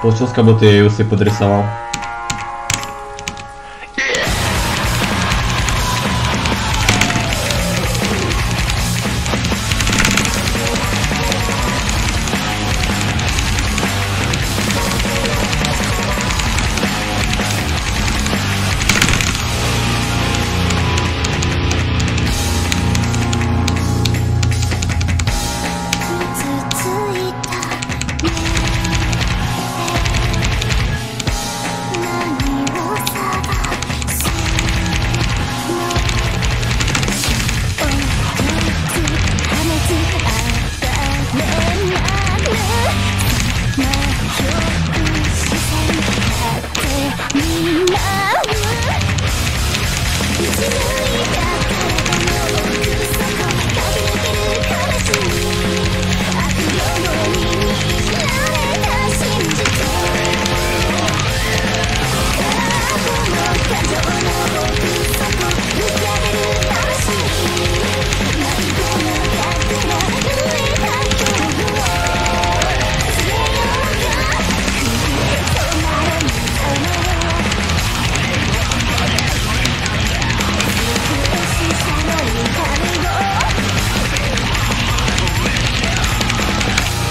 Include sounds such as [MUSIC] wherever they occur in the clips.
Toți os caboteos se podreçam な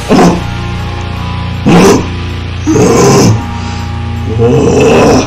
Oh! [LAUGHS] [LAUGHS]